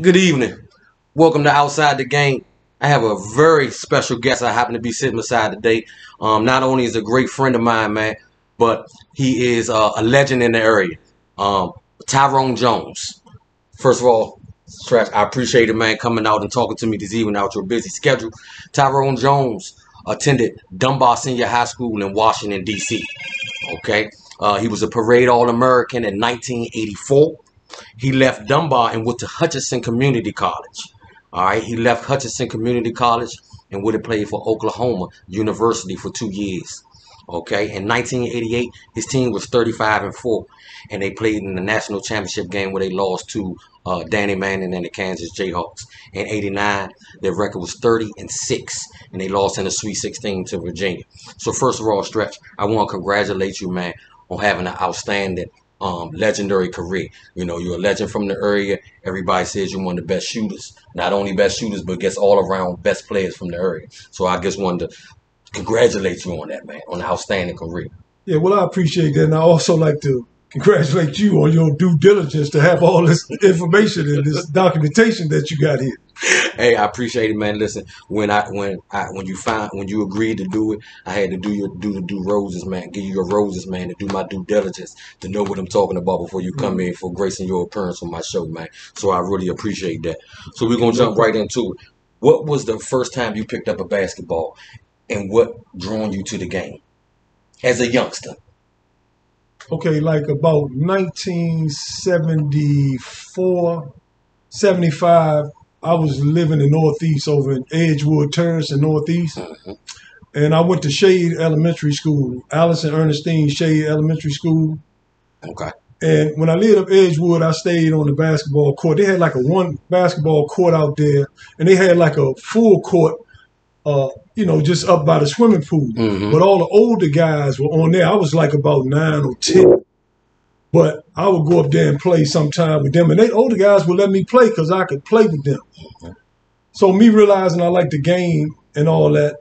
Good evening. Welcome to Outside the Game. I have a very special guest I happen to be sitting beside today. Um, not only is a great friend of mine, man, but he is uh, a legend in the area. Um, Tyrone Jones. First of all, Stretch, I appreciate it, man, coming out and talking to me this evening out your busy schedule. Tyrone Jones attended Dunbar Senior High School in Washington, D.C. Okay. Uh, he was a parade All-American in 1984. He left Dunbar and went to Hutchinson Community College. All right, he left Hutchinson Community College and would have played for Oklahoma University for two years. Okay, in 1988, his team was 35 and four, and they played in the national championship game where they lost to uh, Danny Manning and the Kansas Jayhawks. In '89, their record was 30 and six, and they lost in the Sweet 16 to Virginia. So first of all, Stretch, I want to congratulate you, man, on having an outstanding um, legendary career. You know, you're a legend from the area. Everybody says you're one of the best shooters. Not only best shooters, but gets all around best players from the area. So I just wanted to congratulate you on that, man, on the outstanding career. Yeah, well, I appreciate that. And I also like to congratulate you on your due diligence to have all this information and this documentation that you got here. Hey, I appreciate it, man. Listen, when I when I when you find when you agreed to do it, I had to do your do the do roses, man. Give you your roses, man, to do my due diligence to know what I'm talking about before you come mm-hmm. in for gracing your appearance on my show, man. So I really appreciate that. So we're gonna jump right into it. What was the first time you picked up a basketball, and what drawn you to the game as a youngster? Okay, like about 1974, 75, I was living in Northeast over in Edgewood Terrace in Northeast. And I went to Shade Elementary School, Allison Ernestine Shade Elementary School. Okay. And when I lived up Edgewood, I stayed on the basketball court. They had like a one basketball court out there, and they had like a full court, uh, you know, just up by the swimming pool. Mhm. But all the older guys were on there. I was like about nine or ten. But I would go up there and play sometime with them, and they older guys would let me play because I could play with them. So me realizing I liked the game and all that,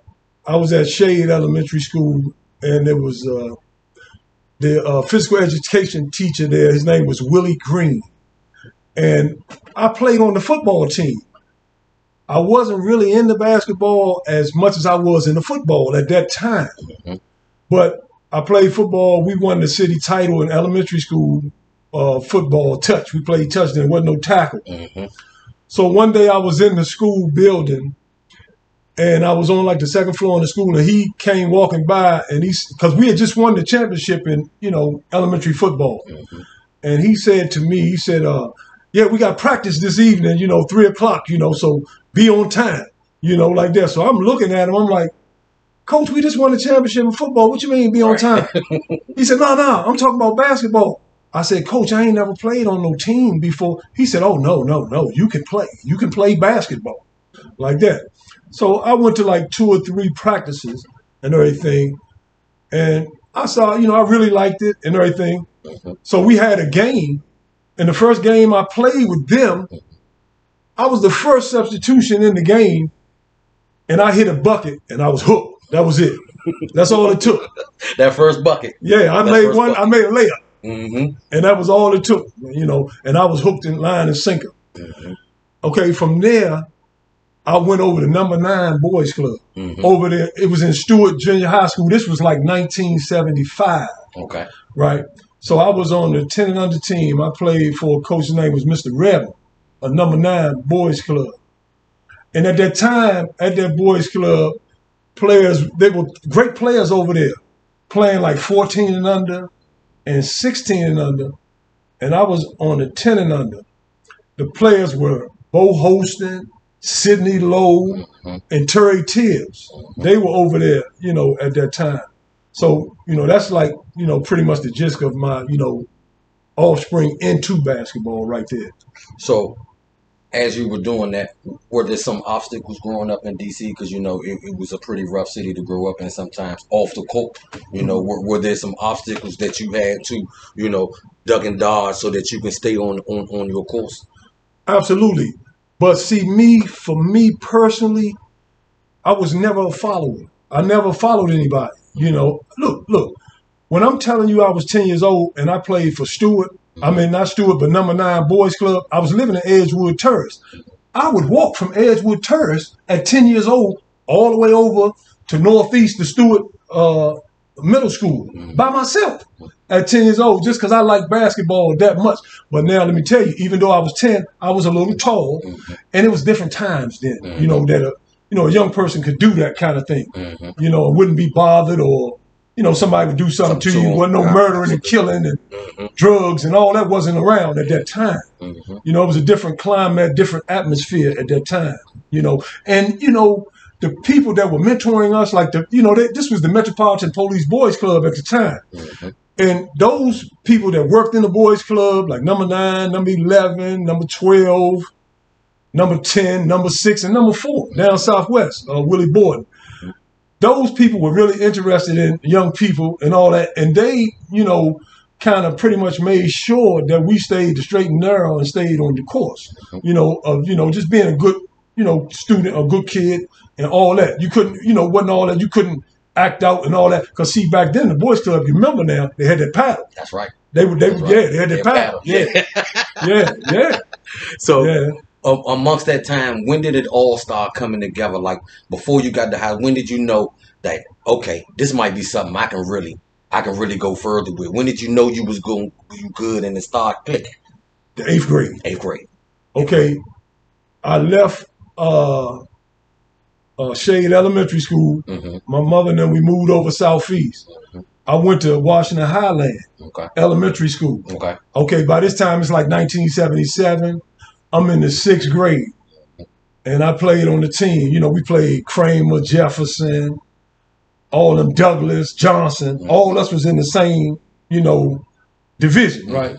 I was at Shade Elementary School, and there was uh, the uh, physical education teacher there. His name was Willie Green, and I played on the football team. I wasn't really into basketball as much as I was in the football at that time, Mhm. but I played football. We won the city title in elementary school uh, football touch. We played touch. There wasn't no tackle. hmm So one day I was in the school building and I was on like the second floor in the school and he came walking by and he's because we had just won the championship in, you know, elementary football. And he said to me, he said, uh, yeah, we got practice this evening, you know, three o'clock, you know, so be on time, you know, like that. So I'm looking at him, I'm like, Coach, we just won the championship in football. What you mean be on time? he said, No, no, I'm talking about basketball. I said, Coach, I ain't never played on no team before. He said, Oh, no, no, no. You can play. You can play basketball. Like that. So I went to like two or three practices and everything. And I saw, you know, I really liked it and everything. Mm-hmm. So we had a game. And the first game I played with them, mm-hmm. I was the first substitution in the game. And I hit a bucket and I was hooked. That was it. That's all it took. That first bucket. Yeah, I That's made one. bucket. I made a layup, hmm and that was all it took. You know, and I was hooked in line and sinker. Okay, from there, I went over to number nine boys club. hmm Over there, it was in Stewart Junior High School. This was like 1975, Okay. right? So I was on the 10 and under team. I played for a coach's name was Mr. Rebel, a number nine boys club. And at that time, at that boys club, players they were great players over there, playing like 14 and under and 16 and under. And I was on the 10 and under. The players were Bo Holston, Sidney Lowe, mm-hmm. and Terry Tibbs. They were over there, you know, at that time. So, you know, that's like, you know, pretty much the gist of my, you know, offspring into basketball right there. So, as you were doing that, were there some obstacles growing up in DC? Because you know it, it was a pretty rough city to grow up in. Sometimes off the court, you know, were, were there some obstacles that you had to, you know, duck and dodge so that you can stay on on, on your course? Absolutely. But see, me, for me personally, I was never a follower. I never followed anybody. You know, look, look, when I'm telling you I was 10 years old and I played for Stewart I mean, not Stewart, but number nine Boys Club. I was living in Edgewood Terrace. I would walk from Edgewood Terrace at 10 years old all the way over to Northeast to Stewart uh, Middle School by myself at 10 years old just because I like basketball that much. But now let me tell you, even though I was 10, I was a little tall and it was different times then, you know, that a, you know, a young person could do that kind of thing, you know, and wouldn't be bothered or, you know, somebody would do something to you. to 'em. Wasn't no murdering and killing and mm-hmm. drugs and all that wasn't around at that time. Mm-hmm. You know, it was a different climate, different atmosphere at that time. You know, and you know the people that were mentoring us, like the you know, they, this was the Metropolitan Police Boys Club at the time, mm-hmm. and those people that worked in the Boys Club, like number nine, number eleven, number twelve, number ten, number six, and number four down Southwest, uh, Willie Borden. Those people were really interested in young people and all that, and they, you know, kind of pretty much made sure that we stayed the straight and narrow and stayed on the course. You know, of you know just being a good, you know, student, a good kid, and all that. You couldn't, you know, wasn't all that. You couldn't act out and all that. Because see, back then the boys club, you remember now, they had that paddle. That's right. They would, they would, right. yeah, they had that paddle. Yeah, yeah, yeah, So yeah. Amongst that time, when did it all start coming together? Like before you got the house, when did you know that okay, this might be something I can really, I can really go further with? When did you know you was going, you good, and it started clicking? The eighth grade. Eighth grade. Okay, I left uh, uh, Shade Elementary School. hmm My mother and then we moved over southeast. I went to Washington Highland Okay. Elementary School. Okay. Okay, by this time it's like 1977. I'm in the sixth grade, and I played on the team. You know, we played Kramer, Jefferson, all them Douglas, Johnson. All us was in the same, you know, division, right?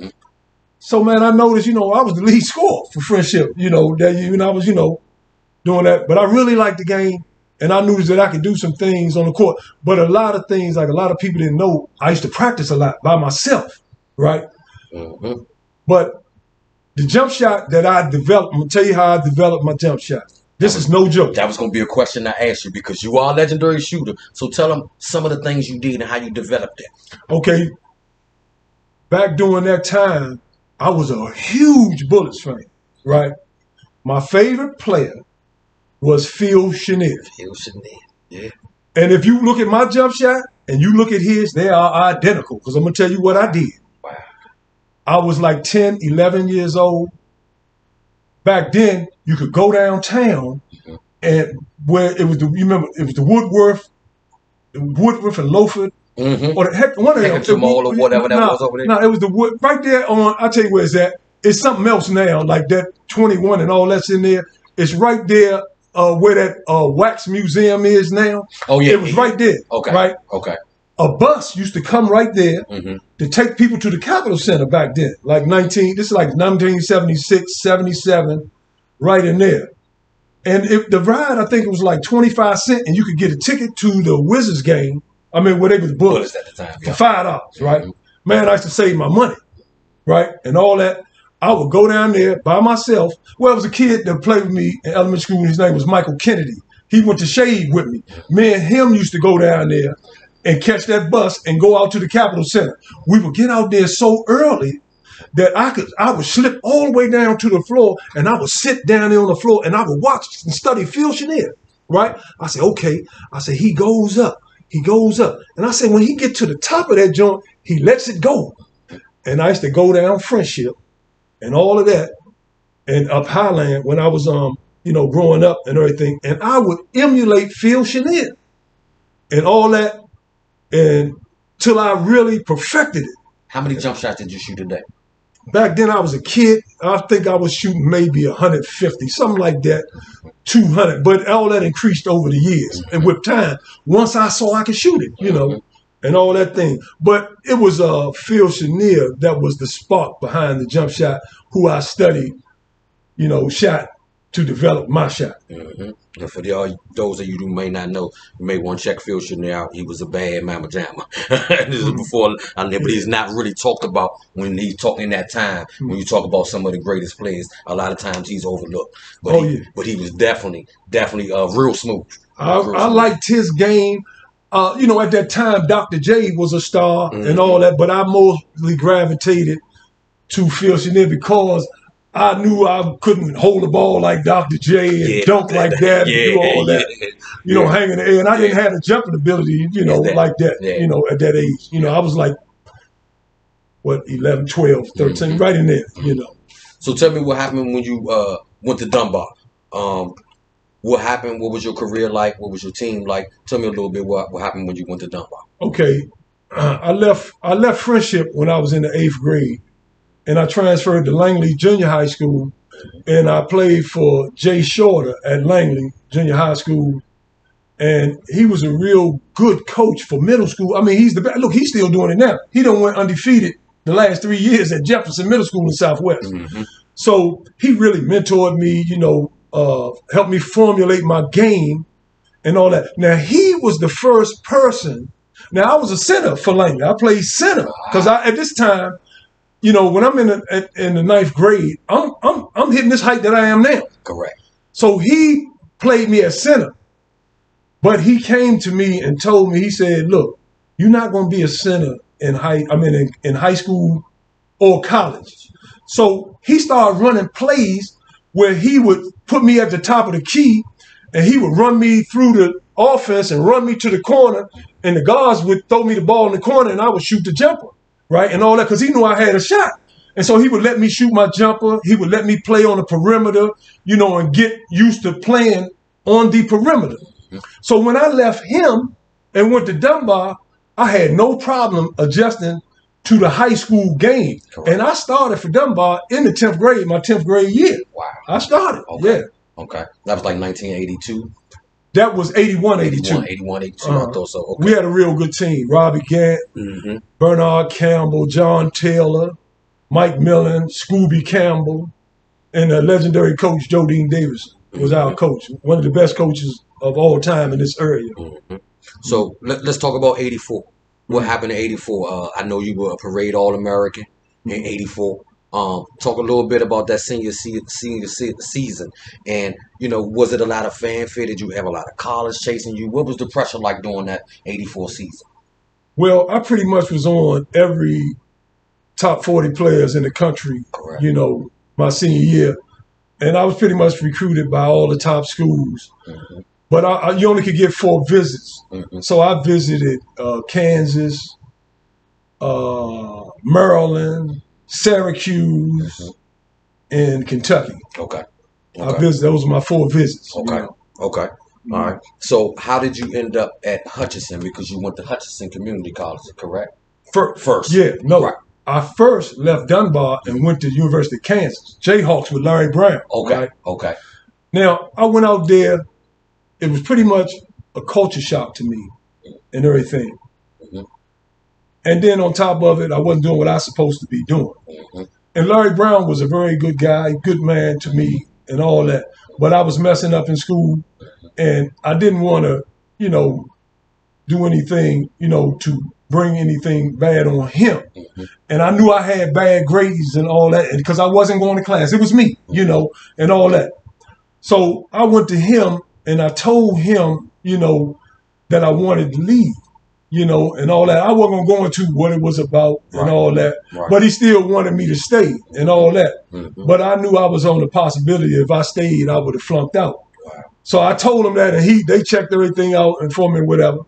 So man, I noticed, you know, I was the lead scorer for friendship. You know that you and I was, you know, doing that. But I really liked the game, and I knew that I could do some things on the court. But a lot of things, like a lot of people didn't know, I used to practice a lot by myself, right? hmm But the jump shot that I developed, I'm gonna tell you how I developed my jump shot. This is no joke. That was gonna be a question I asked you because you are a legendary shooter. So tell them some of the things you did and how you developed it. Okay. Back during that time, I was a huge Bullets fan, right? My favorite player was Phil Chenier. Phil Chenier. Yeah. And if you look at my jump shot and you look at his, they are identical. Because I'm going to tell you what I did. I was like 10, 11 years old. Back then, you could go downtown and where it was the, you remember, it was the Woodworth, Woodworth and Lothrop, hmm or the heck, one of them. Mall or whatever that no, was over there. No, it was the wood right there on. I'll tell you where it's at. It's something else now, like that 21 and all that's in there. It's right there uh, where that uh, wax museum is now. Oh yeah. It was right there. Okay. Right. Okay. A bus used to come right there hmm to take people to the Capitol Center back then, like 19. This is like 1976, 77, right in there. And if the ride, I think it was like 25 cent, and you could get a ticket to the Wizards game. I mean, where they was Bullets at the time. for Yeah. five dollars, right? Mhm. Man, I used to save my money, right? And all that. I would go down there by myself. Well, it was a kid that played with me in elementary school. His name was Michael Kennedy. He went to Shade with me. Me and him used to go down there and catch that bus and go out to the Capitol Center. We would get out there so early that I could I would slip all the way down to the floor and I would sit down there on the floor and I would watch and study Phil Chenier, right? I said, okay. I said, he goes up. He goes up. And I said, when he get to the top of that joint, he lets it go. And I used to go down Friendship and all of that and up Highland when I was um, you know, growing up and everything. And I would emulate Phil Chenier and all that and till I really perfected it. How many jump shots did you shoot a day? Back then, I was a kid. I think I was shooting maybe 150, something like that, 200. But all that increased over the years. And with time, once I saw I could shoot it, you know, and all that thing. But it was uh, Phil Chenier that was the spark behind the jump shot, who I studied, you know, shot to develop my shot. hmm And for the, all those of you who may not know, you may want to check Phil Chenier out. He was a bad mama jamma. this is before, I mean, but he's not really talked about when he's talking in that time. When you talk about some of the greatest players, a lot of times he's overlooked. But Oh, he, yeah. but he was definitely, definitely uh, real smooth. I, Real I smooth. liked his game. Uh, you know, at that time, Dr. J was a star Mhm. and all that, but I mostly gravitated to Phil Chenier because I knew I couldn't hold the ball like Dr. J and Yeah. dunk like that and do all that. yeah. You know, Yeah. hang in the air. And I didn't have the jumping ability, you know, Yeah. like that, Yeah. you know, at that age. You know, I was like, what, 11, 12, 13, Mhm. right in there, you know. So tell me what happened when you uh, went to Dunbar. Um, what happened? What was your career like? What was your team like? Tell me a little bit what, what happened when you went to Dunbar. okay, I left I left friendship when I was in the eighth grade, and I transferred to Langley Junior High School, and I played for Jay Shorter at Langley Junior High School, and he was a real good coach for middle school. I mean, he's the best. Look, he's still doing it now. He don't went undefeated the last three years at Jefferson Middle School in Southwest. Mm-hmm. So he really mentored me, you know, uh, helped me formulate my game and all that. Now he was the first person. Now I was a center for Langley. I played center because at this time, you know, when I'm in the in the ninth grade, I'm I'm I'm hitting this height that I am now. Correct. So he played me at center, but he came to me and told me he said, "Look, you're not going to be a center in high. I mean, in, in high school or college." So he started running plays where he would put me at the top of the key, and he would run me through the offense and run me to the corner, and the guards would throw me the ball in the corner, and I would shoot the jumper, right, and all that because he knew I had a shot. And so he would let me shoot my jumper. He would let me play on the perimeter, you know, and get used to playing on the perimeter. So when I left him and went to Dunbar, I had no problem adjusting to the high school game. Correct. And I started for Dunbar in the 10th grade, my 10th grade year. Wow. I started. Okay. Yeah. Okay. That was like 1982. That was 81, 82. 81, 81 82. Uh-huh. I thought so. Okay. We had a real good team. Robbie Gant, hmm Bernard Campbell, John Taylor, Mike Millen, Scooby Campbell, and the legendary coach Joe Dean Davis was our coach, one of the best coaches of all time in this area. hmm So let, let's talk about 84. What happened in 84? Uh, I know you were a parade All American in 84. Um, talk a little bit about that senior se- senior se- season, and you know, was it a lot of fanfare? Did you have a lot of college chasing you? What was the pressure like during that '84 season? Well, I pretty much was on every top 40 players in the country, Correct. you know, my senior year. And I was pretty much recruited by all the top schools. Mhm, But I, I, you only could get four visits. mhm, So I visited uh, Kansas, uh, Maryland, Syracuse, Mhm. and Kentucky. Okay. I Okay. visited, those were my four visits. you Okay. know. Okay. All right. So, how did you end up at Hutchinson? Because you went to Hutchinson Community College, correct? Fir- First. Yeah, no. Right. I first left Dunbar and went to University of Kansas, Jayhawks with Larry Brown. Okay. right? Okay. Now, I went out there. It was pretty much a culture shock to me and everything. Mhm. And then on top of it, I wasn't doing what I was supposed to be doing. And Larry Brown was a very good guy, good man to me, and all that. But I was messing up in school, and I didn't want to, you know, do anything, you know, to bring anything bad on him. And I knew I had bad grades and all that, because I wasn't going to class. It was me, you know, and all that. So I went to him and I told him, you know, that I wanted to leave, you know, and all that. I wasn't gonna go into what it was about Right. and all that. Right. But he still wanted me to stay and all that. Mhm. But I knew I was on the possibility if I stayed, I would have flunked out. Wow. So I told him that, and he they checked everything out and for me whatever.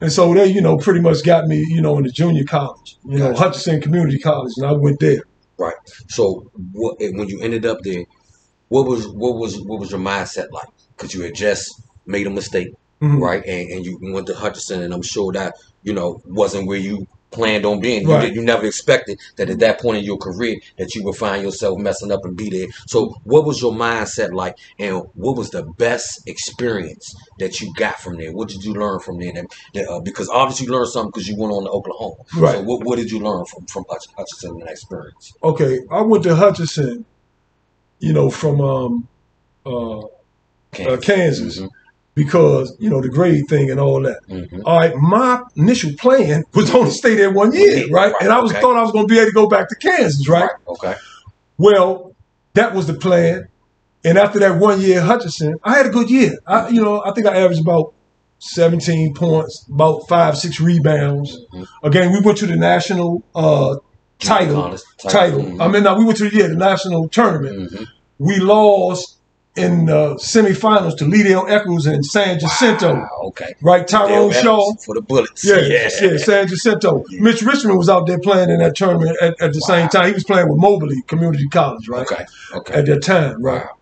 And so they, you know, pretty much got me, you know, in the junior college, you know, Hutchinson Community College, and I went there. Right. So, what when you ended up there? What was what was what was your mindset like? Because you had just made a mistake, Mhm. right? And and you went to Hutchinson, and I'm sure that you know wasn't where you planned on being. You, Right. did, you never expected that at that point in your career that you would find yourself messing up and be there. So, what was your mindset like, and what was the best experience that you got from there? What did you learn from there? That, uh, because obviously you learned something because you went on to Oklahoma. Right. So, what, what did you learn from from Hutch- Hutchinson in that experience? Okay, I went to Hutchinson, you know, from um, uh, uh, Kansas Mhm, because you know the grade thing and all that. mhm. All right, my initial plan was only stay there one year, right? right, And I was okay. thought I was going to be able to go back to Kansas, right? Okay. Well, that was the plan. And after that one year at Hutchinson, I had a good year. I, you know, I think I averaged about 17 points, about five, six rebounds. Mhm. Again, we went to the national uh, title. College Title. Mhm. I mean, now we went to the yeah the national tournament. Mhm. We lost in the semifinals to Ledell Eccles and San Jacinto. Wow, okay. Right, Tyrone Shaw. For the Bullets. Yeah, yeah, yeah San Jacinto. Yeah. Mitch Richmond was out there playing in that tournament at, at the same time. He was playing with Moberly Community College, right? Okay. Okay. At that time, right? Wow.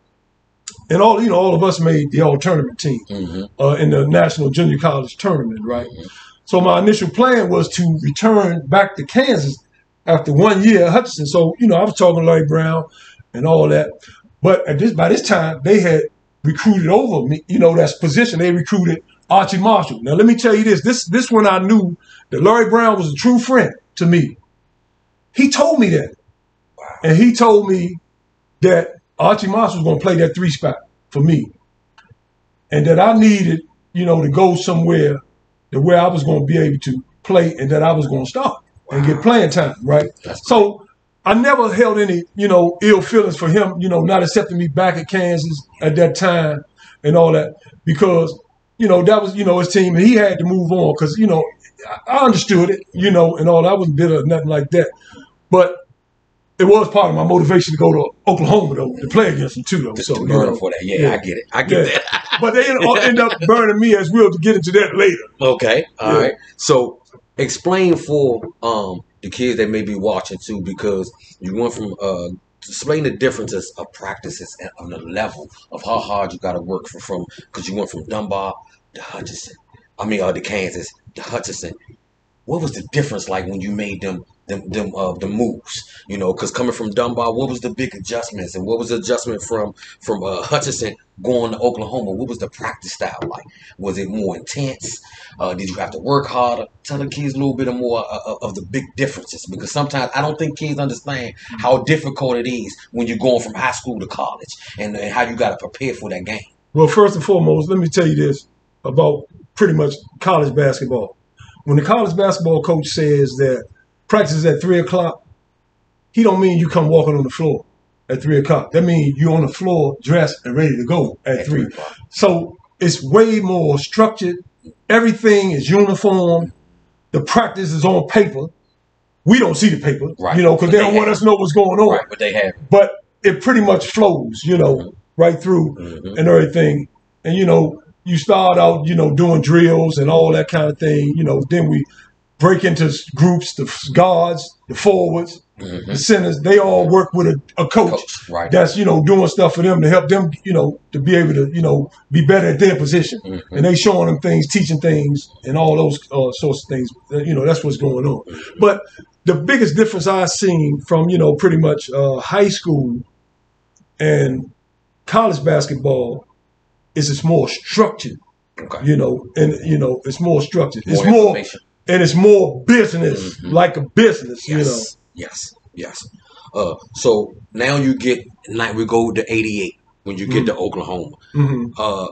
And all you know, all of us made the all tournament team hmm uh, in the national junior college tournament, right? Mhm. So my initial plan was to return back to Kansas after one year at Hutchinson. So you know, I was talking to Larry Brown and all that, but at this by this time they had recruited over me. You know, that's position they recruited Archie Marshall. Now let me tell you this: this this when I knew that Larry Brown was a true friend to me. He told me that, and he told me that Archie Marshall was going to play that three spot for me, and that I needed, you know, to go somewhere that where I was going to be able to play and that I was going to start and get playing time, right? So I never held any, you know, ill feelings for him, you know, not accepting me back at Kansas at that time and all that because, you know, that was, you know, his team and he had to move on because, you know, I- understood it, you know, and all. that. I wasn't bitter or nothing like that. But it was part of my motivation to go to Oklahoma, though, to play against them, too, though. Just So, to you burn know. him for that. Yeah, Yeah. I get it. I get Yeah. that. But they end end up burning me as well to get into that later. Okay. all Yeah. right. So explain for um the kids that may be watching too, because you went from uh explain the differences of practices and on the level of how hard you got to work for from because you went from Dunbar to Hutchinson. I mean, uh, to Kansas to Hutchinson. What was the difference like when you made them them them uh the moves? You know, because coming from Dunbar, what was the big adjustments and what was the adjustment from from uh, Hutchinson going to Oklahoma? What was the practice style like? Was it more intense? Uh, did you have to work harder? Tell the kids a little bit more uh, uh, of the big differences because sometimes I don't think kids understand how difficult it is when you're going from high school to college and, and how you got to prepare for that game. Well, first and foremost, let me tell you this about pretty much college basketball. When the college basketball coach says that practice is at three o'clock, he don't mean you come walking on the floor at three o'clock. That means you're on the floor, dressed and ready to go at, At three. three. So it's way more structured. Everything is uniform. The practice is on paper. We don't see the paper, Right. you know, because they they don't want us to know what's going on. Right, but they have. But it pretty much flows, you know, right through Mhm. and everything. And you know, you start out, you know, doing drills and all that kind of thing. You know, then we break into groups, the guards, the forwards, Mhm. the centers. They all work with a, a coach, Coach, right? that's you know doing stuff for them to help them, you know, to be able to you know be better at their position. Mhm. And they showing them things, teaching things, and all those uh, sorts of things. Uh, You know, that's what's going on. But the biggest difference I've seen from you know pretty much uh, high school and college basketball is it's more structured. Okay. You know, and you know it's more structured. More it's more and it's more business, Mhm. like a business. You know. Yes, yes, yes. Uh, so now you get now we go to eighty eight when you get Mhm. to Oklahoma. hmm Uh,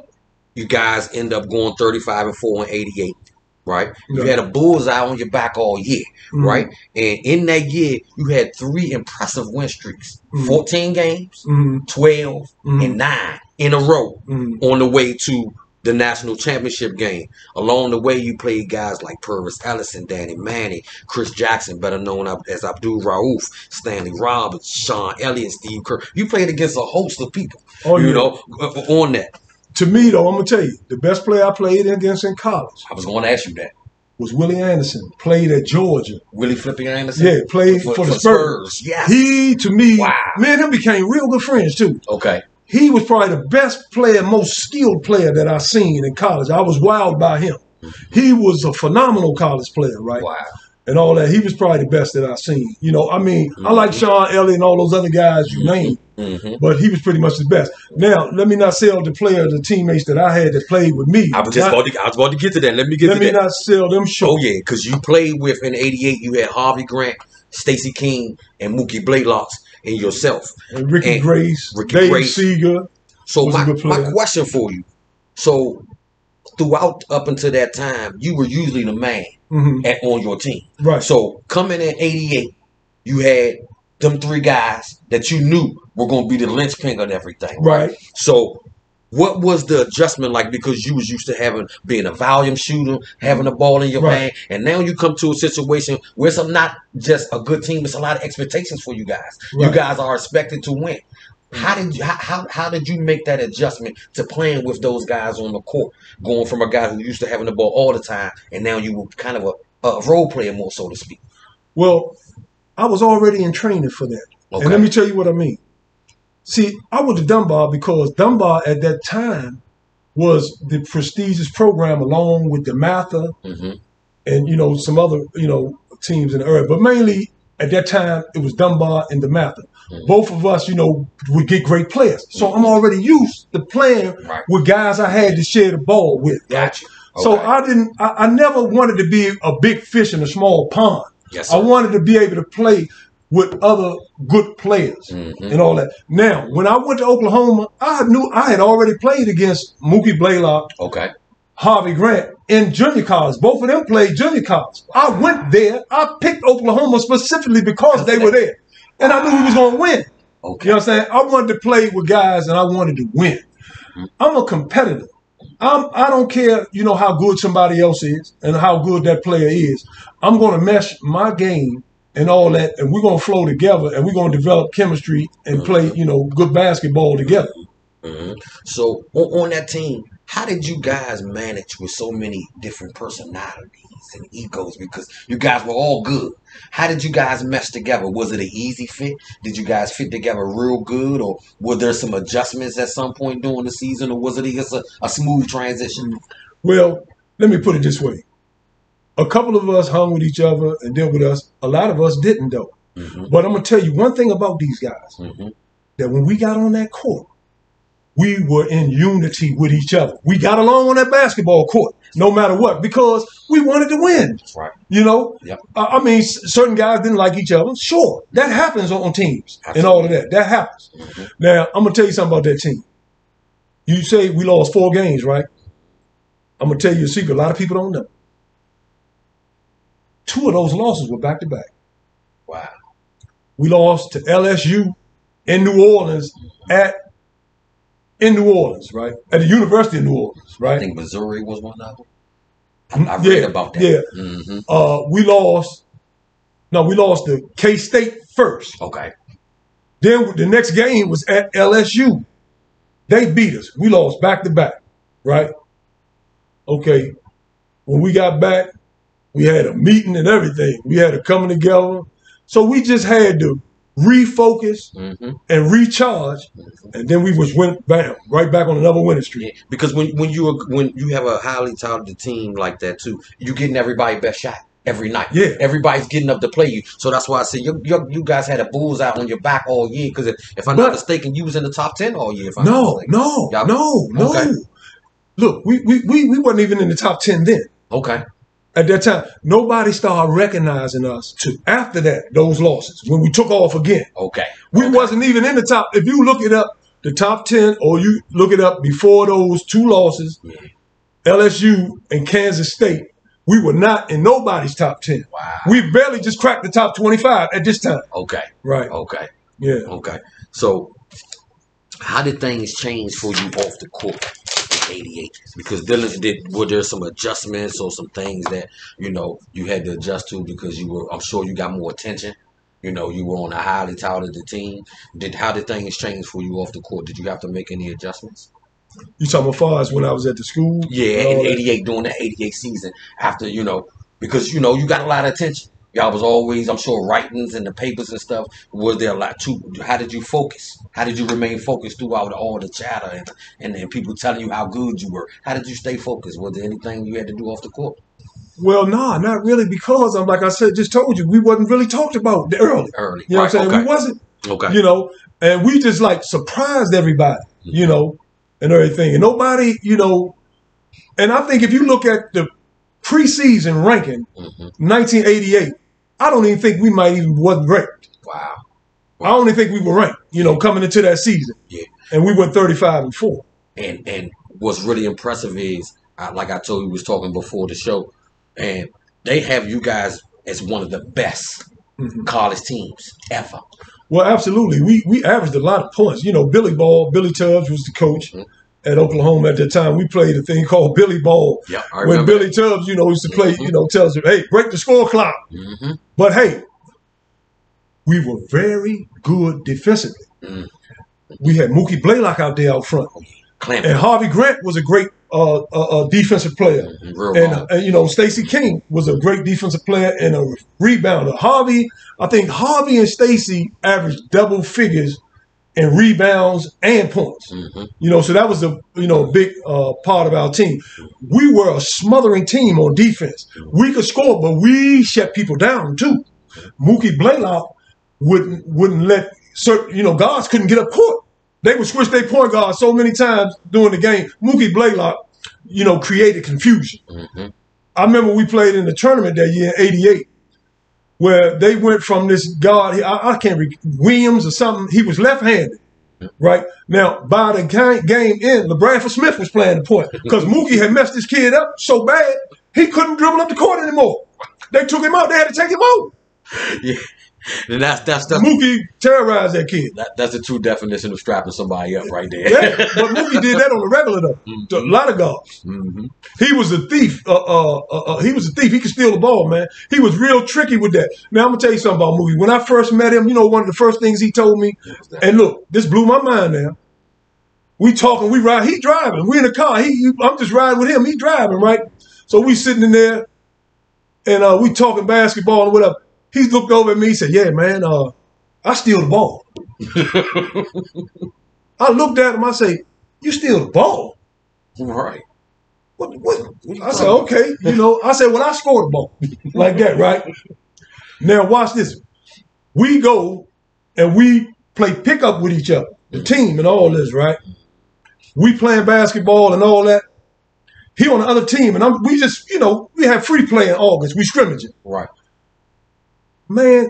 you guys end up going thirty five and four in eighty eight, right? You Yeah. had a bullseye on your back all year, Mhm. right? And in that year, you had three impressive win streaks: Mhm. fourteen games, hmm 12 Mhm. and nine in a row hmm on the way to the national championship game. Along the way, you played guys like Pervis Ellison, Danny Manning, Chris Jackson, better known as Abdul Rauf, Stanley Roberts, Sean Elliott, Steve Kerr. You played against a host of people, Oh, you yeah. know, uh, on that. To me, though, I'm gonna tell you, the best player I played against in college I was going to ask you that. was Willie Anderson. Played at Georgia. Willie Flipping Anderson? Yeah, played for, the Spurs. Yes. He, to me, Wow. man, him became real good friends too. okay. He was probably the best player, most skilled player that I seen in college. I was wowed by him. Mm-hmm. He was a phenomenal college player, right? Wow. And all that. He was probably the best that I seen. You know, I mean, I like Mhm. Sean Elliott and all those other guys you named, hmm but he was pretty much the best. Now, let me not sell the players, the teammates that I had that played with me. I was just Not- about to, I was about to get to that. Let me get let me that. not sell them Oh yeah, because you played with in '88. You had Harvey Grant, Stacy King, and Mookie Blaylocks, and yourself. And Ricky And Grace, Ricky Dave Grace. Sieger. So my, my question for you: so throughout up until that time, you were usually the man hmm at on your team. Right. So coming in '88, you had them three guys that you knew were going to be the linchpin of everything. Right. So What was the adjustment like? Because you was used to having being a volume shooter, having the ball in your Right. hand, and now you come to a situation where it's not just a good team; it's a lot of expectations for you guys. You guys are expected to win. How did you how, how did you make that adjustment to playing with those guys on the court, going from a guy who used to having the ball all the time, and now you were kind of a, a role player more, so to speak? Well, I was already in training for that. Okay. And let me tell you what I mean. See, I went to Dunbar because Dunbar at that time was the prestigious program along with the Mather hmm and you know some other you know teams in the area. But mainly at that time it was Dunbar and the Mather. Mhm. Both of us, you know, would get great players. So I'm already used to playing Right. with guys I had to share the ball with. Gotcha. So I didn't. I, I never wanted to be a big fish in a small pond. yes, I wanted to be able to play with other good players Mhm. and all that. Now, when I went to Oklahoma, I knew I had already played against Mookie Blaylock, Okay. Harvey Grant in junior college. Both of them played junior college. I went there. I picked Oklahoma specifically because they were there, and I knew we was going to win. Okay. You know what I'm saying? I wanted to play with guys, and I wanted to win. I'm a competitor. I'm, I don't care, you know, how good somebody else is and how good that player is. I'm going to mesh my game and all that, and we're going to flow together, and we're going to develop chemistry and play, you know, good basketball together. hmm So on, on that team, how did you guys manage with so many different personalities and egos? Because you guys were all good. How did you guys mesh together? Was it an easy fit? Did you guys fit together real good, or were there some adjustments at some point during the season, or was it just a, a smooth transition? Well, let me put it this way. A couple of us hung with each other and dealt with us. A lot of us didn't, though. hmm But I'm to tell you one thing about these guys hmm that when we got on that court, we were in unity with each other. We got along on that basketball court, no matter what, because we wanted to win. That's right. You know, Yep. Uh, I mean, s- certain guys didn't like each other. Sure, that happens on teams and all of that. That happens. Mhm. Now, I'm gonna tell you something about that team. You say we lost four games, right? I'm gonna tell you a secret. A lot of people don't know. Two of those losses were back to back. Wow. We lost to LSU in New Orleans at in New Orleans, right? At the University of New Orleans, right? I think Missouri was one of them. I, I read yeah, about that. yeah. hmm Uh, we lost. No, we lost to K State first. Okay. Then the next game was at LSU. They beat us. We lost back to back, right? Okay. When we got back, we had a meeting and everything. We had a coming together. So we just had to refocus hmm and recharge, and then we was went bam right back on another winning streak. Yeah, because when when you when you have a highly talented team like that too, you're getting everybody best shot every night. Yeah. everybody's getting up to play you. So that's why I say you you, you guys had a bullseye on your back all year. Because if, if I'm not mistaken, you was in the top ten all year. No, no, Y'all- no, no. Look, we, we we we wasn't even in the top ten then. Okay. At that time, nobody started recognizing us to after that those losses when we took off again. Okay. We Okay. wasn't even in the top. If you look it up, the top ten, or you look it up before those two losses, mm-hmm. Yeah. LSU and Kansas State, we were not in nobody's top ten. Wow. We barely just cracked the top twenty-five at this time. Okay. Right. Okay. Yeah. Okay. So, how did things change for you off the court '88? Because Dylan did. Were there some adjustments or some things that you know you had to adjust to because you were? I'm sure you got more attention. You know, you were on a highly talented team. Did how did things change for you off the court? Did you have to make any adjustments? You talking about far as when I was at the school? Yeah, in '88 during the '88 season, after you know, because you know you got a lot of attention. Y'all was always, I'm sure, writings in the papers and stuff. Was there a lot too? How did you focus? How did you remain focused throughout all the chatter and, and and people telling you how good you were? How did you stay focused? Was there anything you had to do off the court Well, nah, not really, because I'm like I said, just told you, we wasn't really talked about early. early? You know right. what I'm saying? Okay. We wasn't, okay. you know, and we just like surprised everybody, Mm-hmm. you know, and everything. And nobody, you know, and I think if you look at the preseason ranking, hmm 1988, I don't even think we might even wasn't ranked. Wow. I only think we were ranked, you know, coming into that season. Yeah. And we went 35 and 4. And and what's really impressive is, uh, like I told you, we was talking before the show, and they have you guys as one of the best Mhm. college teams ever. Well, absolutely. We we averaged a lot of points. You know, Billy Ball, Billy Tubbs was the coach. Mhm. At Oklahoma at the time. We played a thing called Billy Ball. Yeah, when. Billy Tubbs, you know, used to play, Mhm. you know, tells you, hey, break the score clock. hmm But hey, we were very good defensively. Mm. We had Mookie Blaylock out there out front, and Harvey Grant was a great uh, uh, uh, defensive player. Mhm, And, ball. uh, you know, Stacy King was a great defensive player and a rebounder. Harvey, I think Harvey and Stacy averaged double figures in rebounds and points. Mhm. You know, so that was a you know big uh, part of our team. We were a smothering team on defense. We could score, but we shut people down too. Mookie Blaylock wouldn't wouldn't let certain you know guards couldn't get up court. They would switch their point guard so many times during the game. Mookie Blaylock, you know, created confusion. Mhm. I remember we played in the tournament that year in '88, where they went from this guard. I, I can't re- Williams or something. He was left-handed, right? Now by the ga- game end, LaBradford Smith was playing the point because Mookie had messed this kid up so bad he couldn't dribble up the court anymore. They took him out. They had to take him out. Yeah. And that's that's that's Mookie terrorized that kid. that, that's the true definition of strapping somebody up right there. Yeah, but Mookie did that on the regular though. To a lot of guards. hmm He was a thief. Uh, uh, uh, uh, he was a thief. He could steal the ball, man. He was real tricky with that. Now I'm gonna tell you something about Mookie. When I first met him, you know, one of the first things he told me, and look, this blew my mind. Now we talking, we ride. He driving. We in the car. He, he- I'm just riding with him. He driving, right? So we sitting in there, and uh, we talking basketball and whatever. He looked over at me. He said, "Yeah, man. Uh, I steal the ball." I looked at him. I say, "You steal the ball?" Right. What, what? I said, okay, you know, I said, well, I scored the ball like that, right? Now watch this. We go and we play pickup with each other, the team and all this, right? We playing basketball and all that. He on the other team, and I'm we just, you know, we have free play in August. We scrimmaging. Right. Man,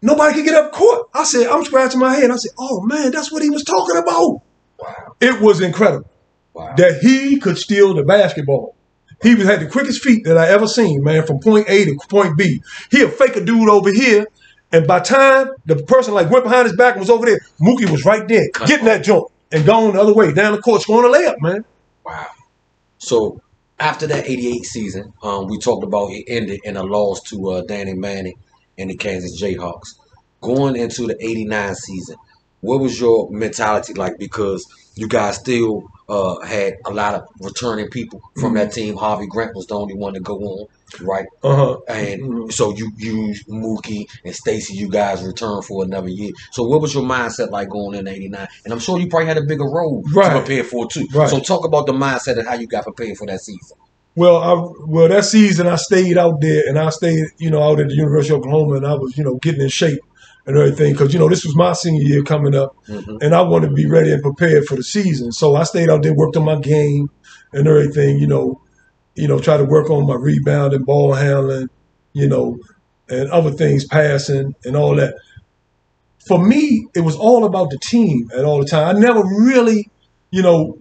nobody could get up court. I said, I'm scratching my head. I said, oh man, that's what he was talking about. Wow. It was incredible Wow. that he could steal the basketball. He was had the quickest feet that I ever seen, man, from point A to point B. He'll fake a dude over here, and by time the person like went behind his back and was over there, Mookie was right there, getting that jump and going the other way down the court, scoring a layup, man. Wow. So after that 88 season, um, we talked about it ended in a loss to uh, Danny Manning and the Kansas Jayhawks. Going into the 89 season, what was your mentality like? Because you guys still uh, had a lot of returning people from that team. Harvey Grant was the only one to go on, right? Uh huh. And Mhm. so you used Mookie and Stacy, you guys returned for another year. So what was your mindset like going in '89? And I'm sure you probably had a bigger role Right. to prepare for too. Right. So talk about the mindset and how you got prepared for that season. Well, I well that season I stayed out there and I stayed, you know, out at the University of Oklahoma and I was, you know, getting in shape and everything because you know this was my senior year coming up hmm and I wanted to be ready and prepared for the season. So I stayed out there, worked on my game and everything, you know, you know, try to work on my rebounding, ball handling, you know, and other things, passing and all that. For me, it was all about the team at all the time. I never really, you know,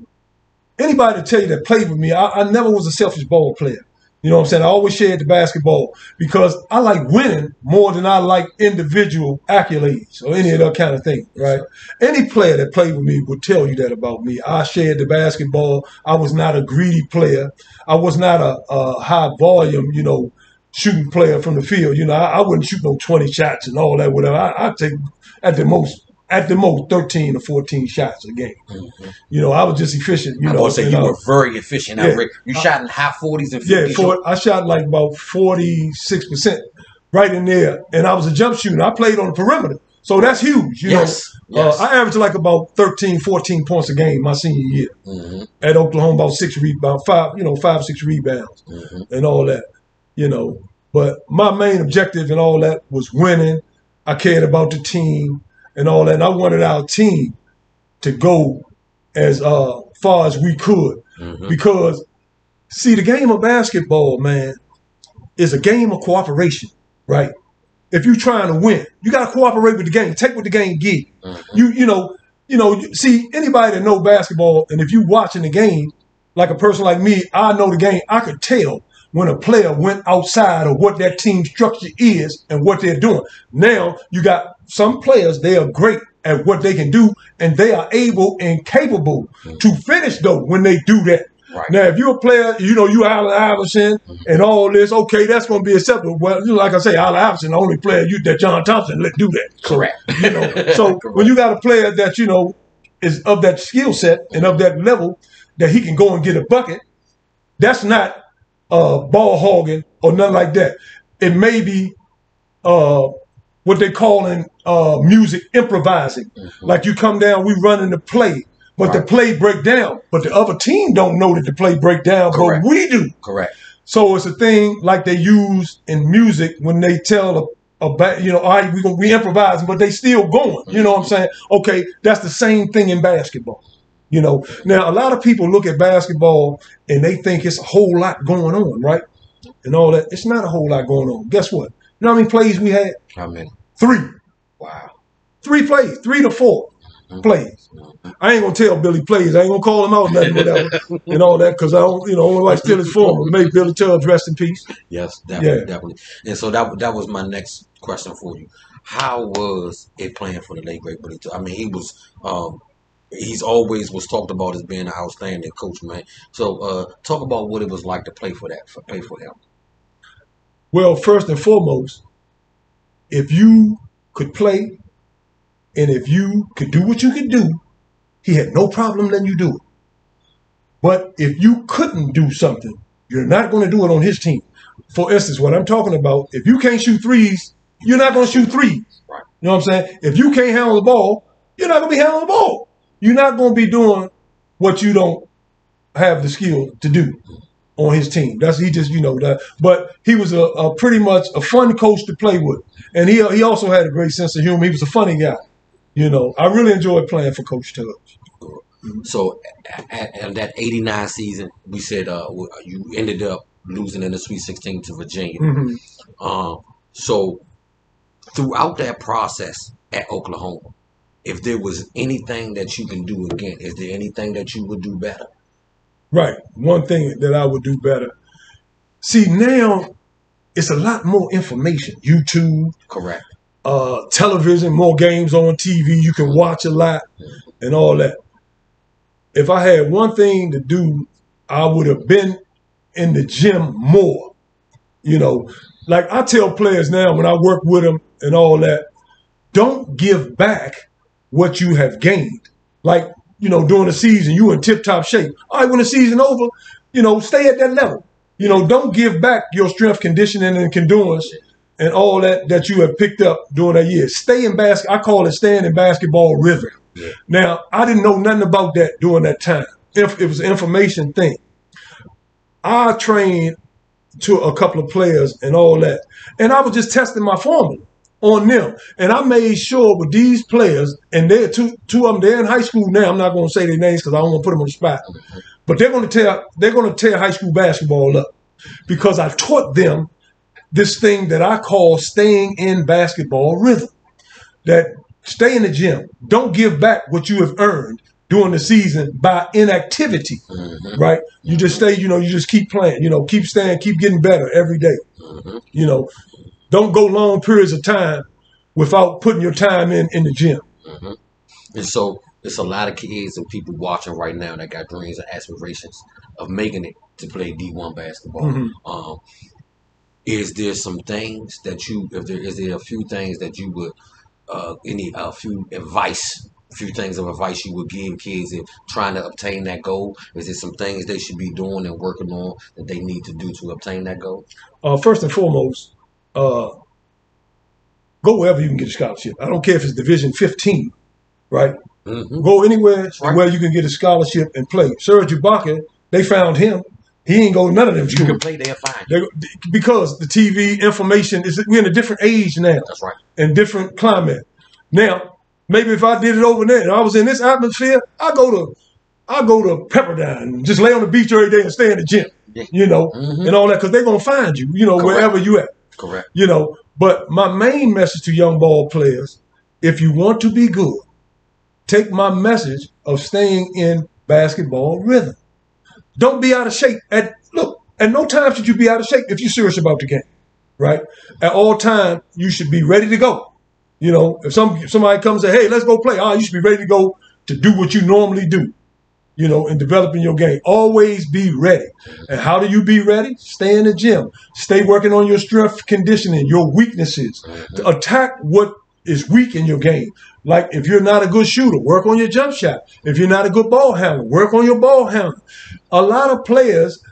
anybody to tell you that played with me, I, I never was a selfish ball player. You know what I'm saying? I always shared the basketball because I like winning more than I like individual accolades or any of that kind of thing, right? Any player that played with me would tell you that about me. I shared the basketball. I was not a greedy player. I was not a, a high volume, you know, shooting player from the field. You know, I, I wouldn't shoot no 20 shots and all that, whatever. I, I'd take at the most, at the most, 13 or 14 shots a game. You know, I was just efficient, you I know. say you uh, were very efficient. yeah. there. You shot in high 40s and 50s. yeah, for, I shot like about 46% right in there. And I was a jump shooter. I played on the perimeter. So that's huge. You Yes, know, yes. Uh, I averaged like about 13, 14 points a game my senior year hmm at Oklahoma, about six rebounds, five, you know, five, six rebounds hmm and all that, you know. But my main objective and all that was winning. I cared about the team and all that. And I wanted our team to go as uh, far as we could. Hmm because see the game of basketball man is a game of cooperation right? If you're trying to win you got to cooperate with the game. Take what the game give. You. hmm you you know you know see anybody that know basketball and if you watching the game like a person like me i know the game. I could tell when a player went outside of what that team structure is and what they're doing. Now you got some players they are great at what they can do, and they are able and capable Mm-hmm. to finish though when they do that. Right. Now, if you're a player, you know you Allen Iverson and all this, okay, that's going to be acceptable. Well, you know, like I say, Allen Iverson, the only player you that John Thompson let do that. Correct. You know, so when you got a player that you know is of that skill set and of that level that he can go and get a bucket, that's not uh, ball hogging or nothing like that. It may be uh, what they call in uh, music improvising. Like you come down, we running the play, but the play break down. But the other team don't know that the play break down, Correct. but we do. Correct. So it's a thing like they use in music when they tell a, a ba- you know, all right, we gonna we improvising, but they still going. You know what I'm saying? Okay, that's the same thing in basketball. You know, now a lot of people look at basketball and they think it's a whole lot going on, right? And all that. It's not a whole lot going on. Guess what? You know how many plays we had? How many? Three. Wow. Three plays, three to four plays. I ain't gonna tell Billy plays. I ain't gonna call him out nothing, whatever, and all that, because I don't, you know, I don't like steal his form. Maybe Billy Tubbs, rest in peace. Yes, definitely, Yeah. definitely. And so that that was my next question for you. How was it playing for the late great Billy? Tubbs? I mean, he was um, he's always was talked about as being an outstanding coach, man. So uh, talk about what it was like to play for that, for, play for him. Well, first and foremost, if you could play and if you could do what you could do, he had no problem letting you do it. But if you couldn't do something, you're not going to do it on his team. For instance, what I'm talking about, if you can't shoot threes, you're not going to shoot threes. Right. You know what I'm saying? If you can't handle the ball, you're not going to be handling the ball. You're not going to be doing what you don't have the skill to do on his team. That's he just you know that. But he was a, a pretty much a fun coach to play with, and he he also had a great sense of humor. He was a funny guy. You know, I really enjoyed playing for Coach Tubbs. So at, at that '89 season, we said uh, you ended up losing in the Sweet 16 to Virginia. Mhm. Um, so throughout that process at Oklahoma, if there was anything that you can do again, is there anything that you would do better? Right. One thing that I would do better. See now, it's a lot more information. YouTube, Correct. uh, television, more games on TV. You can watch a lot and all that. If I had one thing to do, I would have been in the gym more. You know, like I tell players now when I work with them and all that, don't give back what you have gained. Like, you know, during the season, you in tip top shape. All right, when the season over, you know, stay at that level. You know, don't give back your strength, conditioning, and endurance and all that that you have picked up during that year. Stay in basket. I call it staying in basketball rhythm. Yeah. Now, I didn't know nothing about that during that time. If it was an information thing, I trained to a couple of players and all that, and I was just testing my formula on them. And I made sure with these players, and they're two two of them. They're in high school now. I'm not going to say their names because I don't want to put them on the spot. But they're going to tear they're going to tear high school basketball up because I taught them this thing that I call staying in basketball rhythm. That stay in the gym. Don't give back what you have earned during the season by inactivity. Mm-hmm. Right? You just stay, you know, you just keep playing, you know, keep staying, keep getting better every day. Mm-hmm. You know, don't go long periods of time without putting your time in in the gym. And so it's a lot of kids and people watching right now that got dreams and aspirations of making it to play D1 basketball. Mhm. Um, is there some things that you, if there is there a few things that you would, uh, any a few advice, a few things of advice you would give kids in trying to obtain that goal? Is there some things they should be doing and working on that they need to do to obtain that goal? Uh, first and foremost, uh, go wherever you can get a scholarship. I don't care if it's Division 15, right? Mm-hmm. Go anywhere Right. where you can get a scholarship and play. Serge Ibaka, they found him. He ain't go to none of them You can play there fine. They, because the TV information is we're in a different age now That's right. and different climate. Now, maybe if I did it over there and I was in this atmosphere, I go to I go to Pepperdine and just lay on the beach every day and stay in the gym, you know, Mhm. and all that because they're gonna find you, you know, Correct. wherever you at, Correct. you know. But my main message to young ball players: if you want to be good, take my message of staying in basketball rhythm. Don't be out of shape. At look, at no time should you be out of shape if you're serious about the game, right? At all time, you should be ready to go. You know, if some if somebody comes and say, "Hey, let's go play," ah, you should be ready to go to do what you normally do. You know, in developing your game, always be ready. And how do you be ready? Stay in the gym. Stay working on your strength conditioning, your weaknesses. To attack what is weak in your game. Like if you're not a good shooter, work on your jump shot. If you're not a good ball handler, work on your ball handler. A lot of players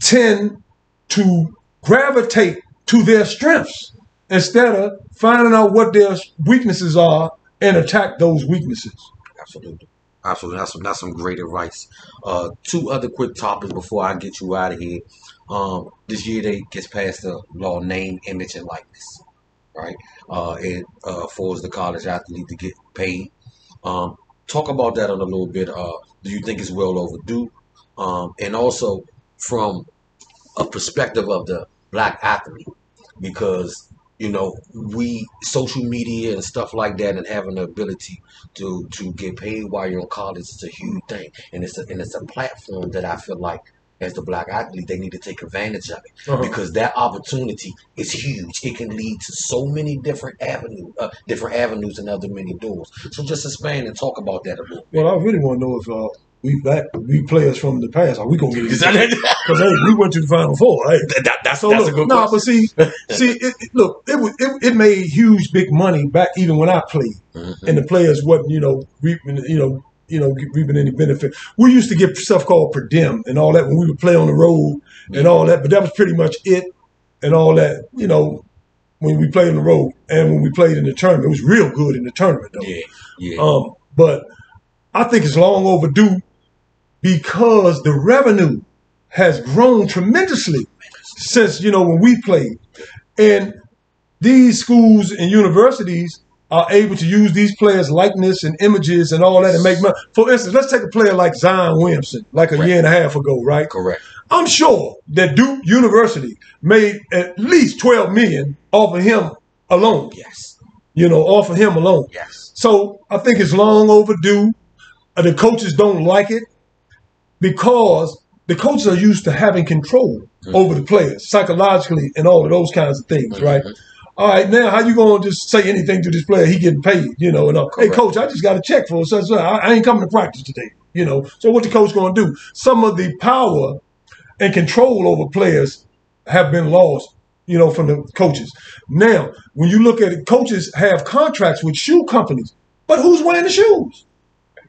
tend to gravitate to their strengths instead of finding out what their weaknesses are and attack those weaknesses. Absolutely. Absolutely. That's some, that's some great advice. Uh, two other quick topics before I get you out of here. Um, this year they gets passed the law name, image, and likeness. Right? Uh, it uh, forces the college athlete to get paid. Um, talk about that a little bit. Uh, do you think it's well overdue? Um, and also from a perspective of the black athlete, because you know we social media and stuff like that, and having the ability to to get paid while you're in college is a huge thing, and it's a, and it's a platform that I feel like as the black athlete they need to take advantage of it Uh-huh. because that opportunity is huge. It can lead to so many different avenues, uh, different avenues, and other many doors. So just expand and talk about that a little. bit. Well, I really want to know if uh, we back we players from the past are we gonna get? Because hey, we went to the final four. Hey, that, that's so that's look, a good no, question. but see, see, it, it- look, it was it, it made huge big money back even when I played, Mhm. and the players wasn't you know reaping you know you know reaping any benefit. We used to get stuff called per diem and all that when we would play on the road and all that, but that was pretty much it and all that. You know, when we played on the road and when we played in the tournament, it was real good in the tournament though. Yeah, yeah. Um, but I think it's long overdue because the revenue has grown tremendously since you know when we played, and these schools and universities are able to use these players' likeness and images and all that and make money. For instance, let's take a player like Zion Williamson, like a Right. year and a half ago, right? Correct. I'm sure that Duke University made at least 12 million off of him alone. Yes. You know, off of him alone. Yes. So I think it's long overdue. Uh, the coaches don't like it because the coaches are used to having control over the players psychologically and all of those kinds of things, right? All right, now how you gonna just say anything to this player? He getting paid, you know? And uh, hey, coach, I just got a check for such. I, I ain't coming to practice today, you know. So what the coach gonna do? Some of the power and control over players have been lost, you know, from the coaches. Now, when you look at it, coaches have contracts with shoe companies, but who's wearing the shoes?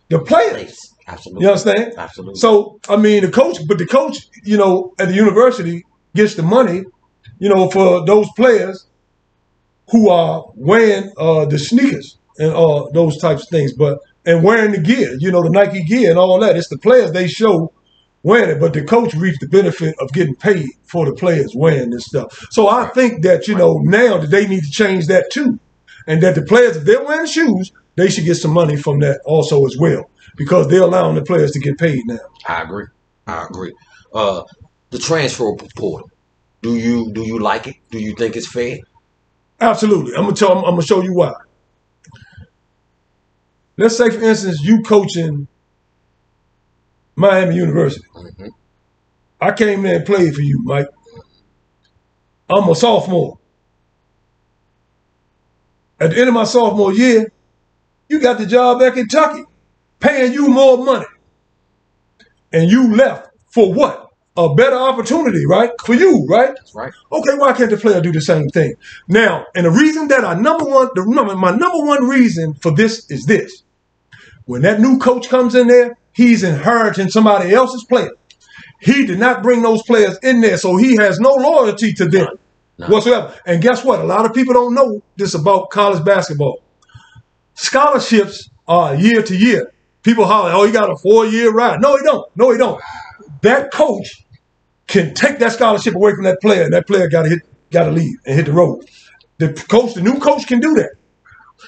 The players. Absolutely. You understand? Absolutely. So, I mean, the coach, but the coach, you know, at the university gets the money, you know, for those players who are wearing uh, the sneakers and uh, those types of things, but and wearing the gear, you know, the Nike gear and all that. It's the players they show wearing it, but the coach reaps the benefit of getting paid for the players wearing this stuff. So I think that you know now that they need to change that too, and that the players, if they're wearing shoes, they should get some money from that also as well because they're allowing the players to get paid now. I agree. I agree. Uh, the transfer portal. Do you do you like it? Do you think it's fair? Absolutely. I'm gonna tell. I'm, gonna show you why. Let's say, for instance, you coaching Miami University. Mhm. I came there and played for you, Mike. I'm a sophomore. At the end of my sophomore year, you got the job at Kentucky, paying you more money. And you left for what? A better opportunity, right? For you, right? That's right. Okay, why can't the player do the same thing? Now, and the reason that I number one, the number, my number one reason for this is this: when that new coach comes in there, he's inheriting somebody else's player. He did not bring those players in there, so he has no loyalty to them whatsoever. And guess what? A lot of people don't know this about college basketball. Scholarships are year to year. People holler, "Oh, he got a four-year ride." No, he don't. No, he don't. That coach can take that scholarship away from that player, and that player got to hit, got to leave and hit the road. The coach, the new coach, can do that.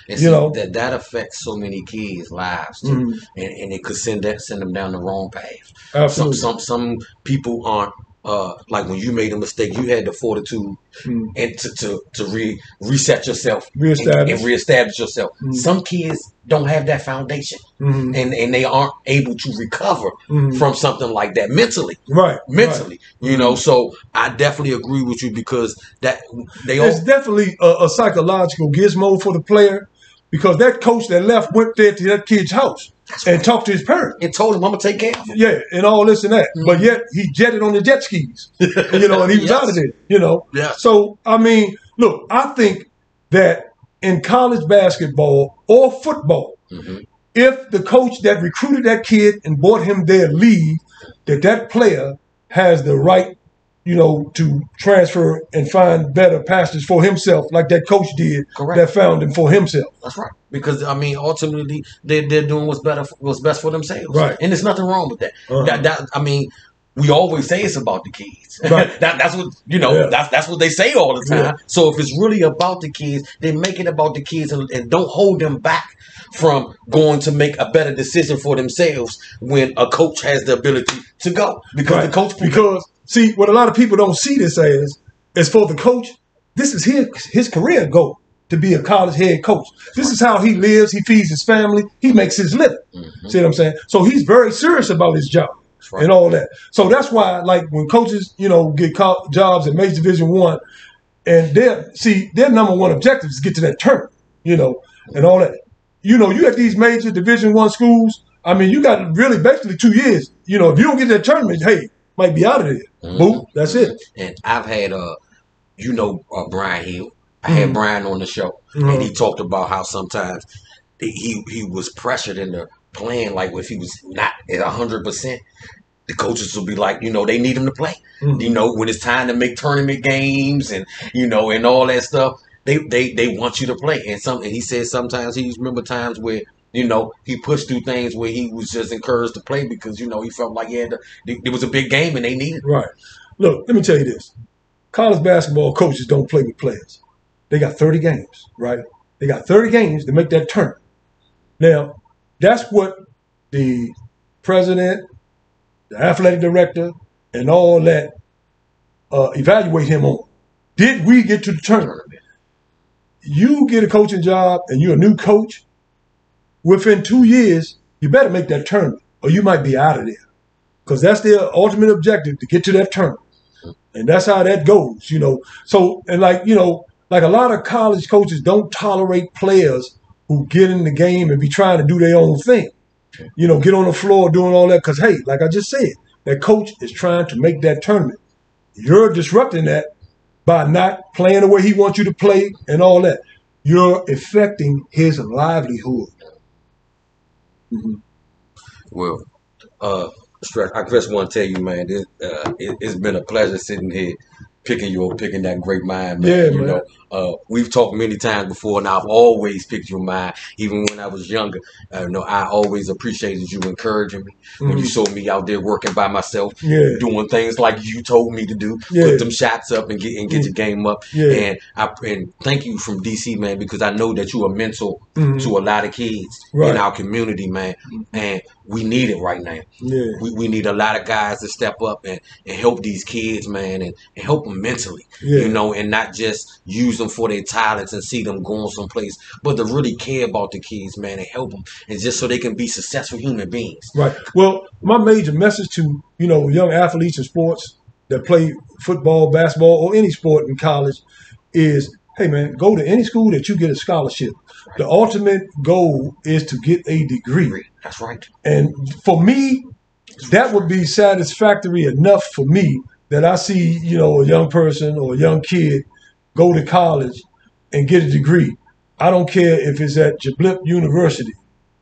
And You see, know. that that affects so many kids' lives too, Mhm. and, and it could send that send them down the wrong path. Some Absolutely. some some people aren't uh, like when you made a mistake, you had the fortitude Mm. and to to, to re, reset yourself and, Reestablish. and reestablish yourself. Mm. Some kids don't have that foundation, Mhm. and and they aren't able to recover Mhm. from something like that mentally. Right. Mentally, you know, so I definitely agree with you because that they Right. all definitely a, a psychological gizmo for the player because that coach that left went there to that kid's house and talked to his parents. and told him I'm gonna take care of him. Yeah, and all this and that. But yet he jetted on the jet skis, you know, and he was Yes. out of there, you know. Yeah. So, I mean, look, I think that in college basketball or football, Mhm. if the coach that recruited that kid and brought him there leave, that that player has the right, you know, to transfer and find better pastors for himself, like that coach did Correct. that found him for himself. That's right. Because I mean, ultimately, they're, they're doing what's better, what's best for themselves. Right. And there's nothing wrong with that. Uh-huh. That, that I mean, we always say it's about the kids. Right. that, that's what you know. Yeah. That's that's what they say all the time. Yeah. So if it's really about the kids, then make it about the kids and, and don't hold them back from going to make a better decision for themselves when a coach has the ability to go because Right. the coach Because see, what a lot of people don't see this as is for the coach. This is his his career goal to be a college head coach. This is how he lives. He feeds his family. He makes his living. Mhm. See what I'm saying? So he's very serious about his job right. and all that. So that's why, like, when coaches, you know, get co- jobs at Major Division One, and their see their number one objective is to get to that tournament, you know, and all that. You know, you at these major Division One schools. I mean, you got really basically two years. You know, if you don't get that tournament, hey, might be out of there. Mhm. Boom, that's it. And I've had uh, you know, uh, Brian Hill. I had Mhm. Brian on the show, Mhm. and he talked about how sometimes he he was pressured into playing like if he was not at hundred percent. The coaches will be like, you know, they need him to play. Mhm. You know, when it's time to make tournament games and you know and all that stuff, they they they want you to play. And some and he said sometimes he remember times where you know he pushed through things where he was just encouraged to play because you know he felt like yeah, there was a big game and they needed. Right. Look, let me tell you this. College basketball coaches don't play with players. They got 30 games, right? They got 30 games to make that turn. Now, that's what the president, the athletic director, and all that uh, evaluate him on. Did we get to the tournament? You get a coaching job and you're a new coach, within two years, you better make that tournament or you might be out of there because that's their ultimate objective to get to that tournament. And that's how that goes, you know. So, and like, you know, like a lot of college coaches don't tolerate players who get in the game and be trying to do their own thing. You know, get on the floor doing all that because, hey, like I just said, that coach is trying to make that tournament. You're disrupting that by not playing the way he wants you to play and all that. You're affecting his livelihood. Well, uh, I just want to tell you, man, this, uh, it, it's been a pleasure sitting here picking your picking that great mind, man. Yeah, you man. know, uh, we've talked many times before, and I've always picked your mind, even when I was younger. Uh, you know, I always appreciated you encouraging me when you Mhm. saw me out there working by myself, Yeah, doing things like you told me to do, Yeah. put them shots up and get and get Mm. your game up. yeah. And I and thank you from DC, man, because I know that you are mentor Mhm. to a lot of kids Right. in our community, man, and we need it right now Yeah. we, we need a lot of guys to step up and, and help these kids, man, and, and help them mentally, you know, and not just use them for their talents and see them going someplace, but to really care about the kids, man, and help them, and just so they can be successful human beings. Right. Well, my major message to you know young athletes in sports that play football, basketball, or any sport in college is, hey man, go to any school that you get a scholarship. The ultimate goal is to get a degree, That's right. and for me, that would be satisfactory enough for me that I see you know a young person or a young kid go to college and get a degree. I don't care if it's at Jablip University,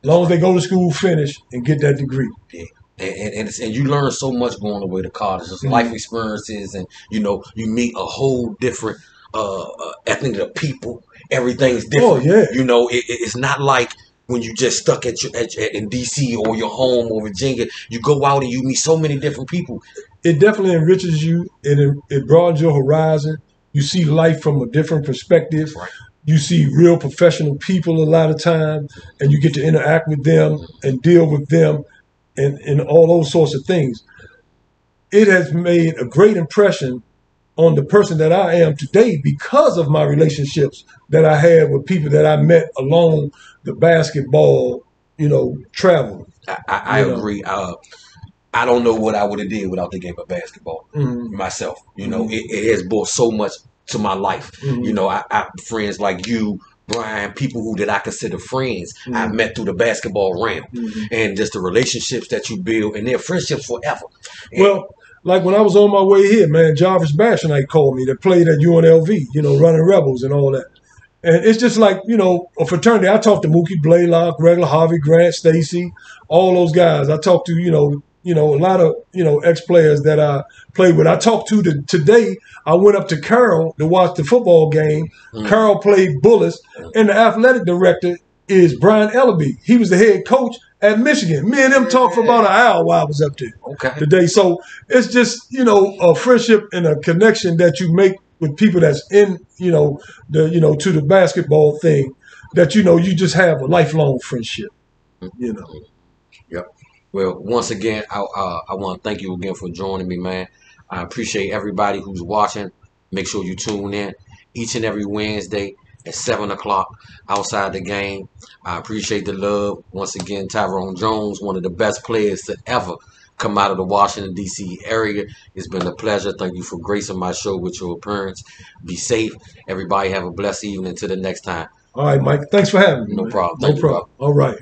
as long as they go to school, finish, and get that degree. And, and, and, it's, and you learn so much going away to college. It's Mhm. life experiences, and you know you meet a whole different uh, uh ethnic of people. Everything's different. Oh yeah. You know, it, it- it's not like when you just stuck at your at, at, in DC or your home or Virginia. You go out and you meet so many different people. it definitely enriches you. It it broadens your horizon. You see life from a different perspective. Right. You see real professional people a lot of times, and you get to interact with them and deal with them, and and all those sorts of things. it has made a great impression on the person that I am today because of my relationships that I had with people that I met along the basketball, you know, travel. I, I, I agree. Uh, I don't know what I would have did without the game of basketball Mhm. myself. You know, it, it has brought so much to my life. Mhm. You know, I, I friends like you, Brian, people who that I consider friends, I Mhm. met through the basketball realm, Mhm. and just the relationships that you build, and they're friendships forever. And- Well, like when I was on my way here, man, Jarvis Basnight called me that played at UNLV, you know, running Rebels and all that. And it's just like, you know, a fraternity. I talked to Mookie Blaylock, regular Harvey Grant, Stacy, all those guys. I talked to, you know, you know, a lot of, you know, ex-players that I played with. I talked to the, today, I went up to Carroll to watch the football game. Mm. Carroll played Bullets, and the athletic director is Brian Ellerbe. He was the head coach at Michigan. Me and him talked for about an hour while I was up there okay, today. So it's just you know a friendship and a connection that you make with people that's in you know the you know to the basketball thing that you know you just have a lifelong friendship. You know. Well, once again, I uh, I want to thank you again for joining me, man. I appreciate everybody who's watching. Make sure you tune in each and every Wednesday at seven o'clock outside the game. I appreciate the love. Once again, Tyrone Jones, one of the best players to ever come out of the Washington D.C. area. It's been a pleasure. Thank you for gracing my show with your appearance. Be safe. Everybody have a blessed evening. Until the next time. All right, Mike. Thanks for having me. No man. problem. No Thank you, problem. All right.